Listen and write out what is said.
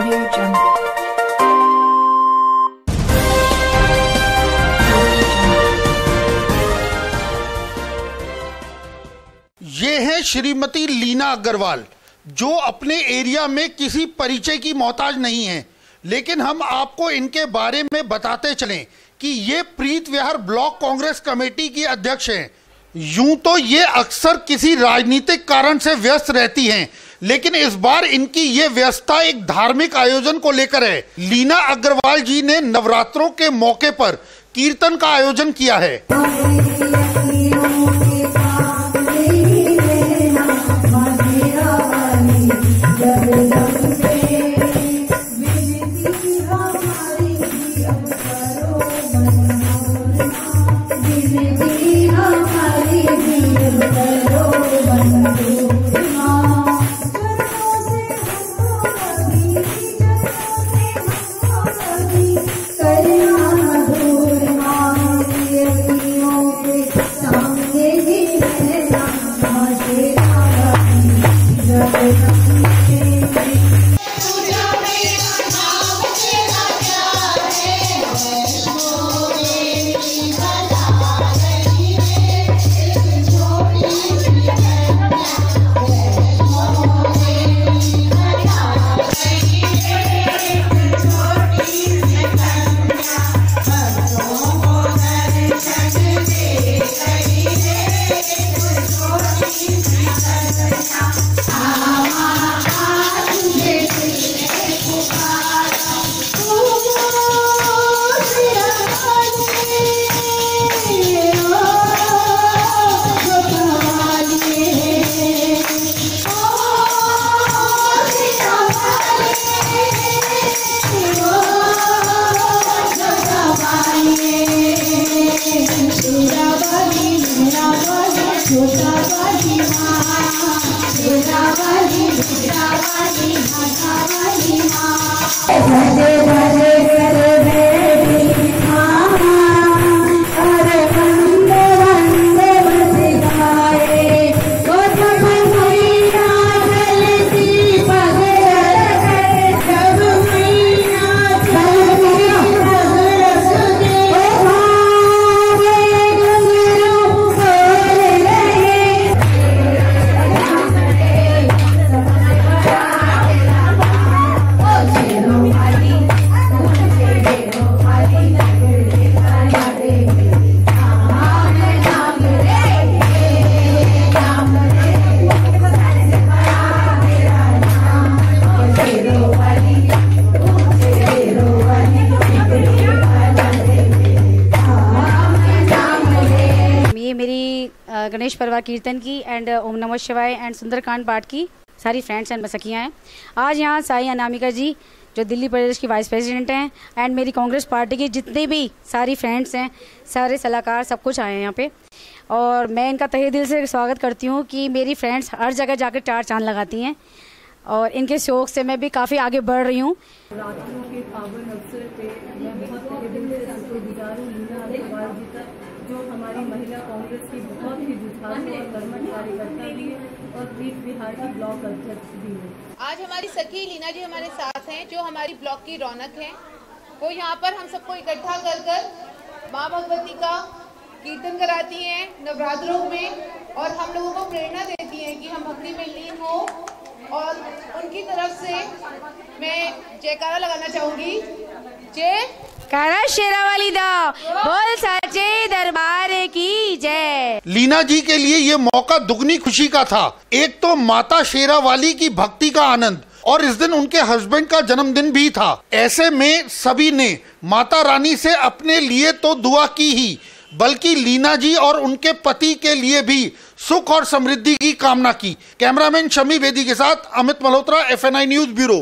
Audio Jungle. ये है श्रीमती लीना अग्रवाल, जो अपने एरिया में किसी परिचय की मोहताज नहीं है लेकिन हम आपको इनके बारे में बताते चलें कि ये प्रीत विहार ब्लॉक कांग्रेस कमेटी की अध्यक्ष हैं यूँ तो ये अक्सर किसी राजनीतिक कारण से व्यस्त रहती हैं लेकिन इस बार इनकी ये व्यवस्था एक धार्मिक आयोजन को लेकर है। लीना अग्रवाल जी ने नवरात्रों के मौके पर कीर्तन का आयोजन किया है। ये गणेश परवा कीर्तन की एंड ओम नमः शिवाय एंड सुंदरकांड पाठ की सारी फ्रेंड्स एंड सखियाँ हैं। आज यहाँ साई अनामिका जी, जो दिल्ली प्रदेश की वाइस प्रेसिडेंट हैं एंड मेरी कांग्रेस पार्टी की जितने भी सारी फ्रेंड्स हैं, सारे सलाहकार सब कुछ आए हैं यहाँ पे। और मैं इनका तहे दिल से स्वागत करती हूँ कि मेरी फ्रेंड्स हर जगह जाकर चार चाँद लगाती हैं। और इनके शौक से मैं भी काफ़ी आगे बढ़ रही हूँ। के पावन अवसर पे मैं बहुत तहे दिल से अग्रवाल जी का। जो हमारी महिला कांग्रेस की बहुत ही जुझारू और कर्मठ कार्यकर्ता भी है और प्रीत बिहार की ब्लॉक अध्यक्ष भी है। आज हमारी सखी लीना जी हमारे साथ हैं, जो हमारी ब्लॉक की रौनक है। वो यहाँ पर हम सबको इकट्ठा कर कर माँ भगवती का कीर्तन कराती हैं, नवरात्रों में, और हम लोगों को प्रेरणा देती हैं कि हम भक्ति में लीन हो। और उनकी तरफ़ से मैं जयकारा लगाना चाहूँगी। जय करा शेरा वाली दा बोल साचे दरबार की जय। लीना जी के लिए ये मौका दुगनी खुशी का था। एक तो माता शेरा वाली की भक्ति का आनंद और इस दिन उनके हस्बैंड का जन्मदिन भी था। ऐसे में सभी ने माता रानी से अपने लिए तो दुआ की ही, बल्कि लीना जी और उनके पति के लिए भी सुख और समृद्धि की कामना की। कैमरामैन शमी बेदी के साथ Amit Malhotra FNI news bureau.